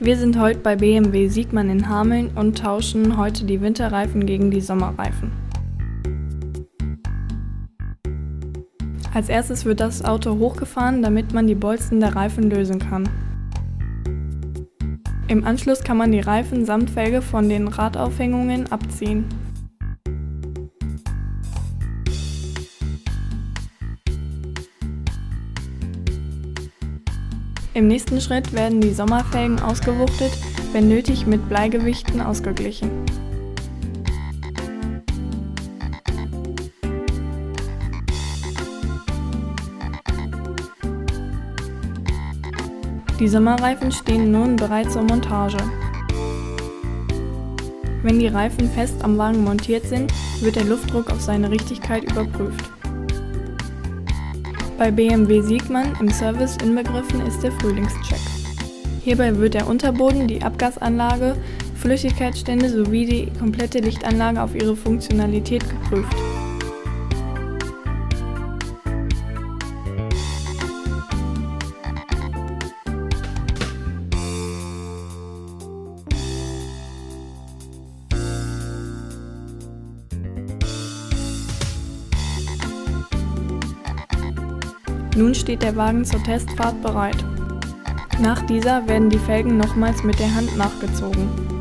Wir sind heute bei BMW Siegmann in Hameln und tauschen heute die Winterreifen gegen die Sommerreifen. Als erstes wird das Auto hochgefahren, damit man die Bolzen der Reifen lösen kann. Im Anschluss kann man die Reifen samt Felge von den Radaufhängungen abziehen. Im nächsten Schritt werden die Sommerfelgen ausgewuchtet, wenn nötig mit Bleigewichten ausgeglichen. Die Sommerreifen stehen nun bereit zur Montage. Wenn die Reifen fest am Wagen montiert sind, wird der Luftdruck auf seine Richtigkeit überprüft. Bei BMW Siegmann im Service inbegriffen ist der Frühlingscheck. Hierbei wird der Unterboden, die Abgasanlage, Flüssigkeitsstände sowie die komplette Lichtanlage auf ihre Funktionalität geprüft. Nun steht der Wagen zur Testfahrt bereit. Nach dieser werden die Felgen nochmals mit der Hand nachgezogen.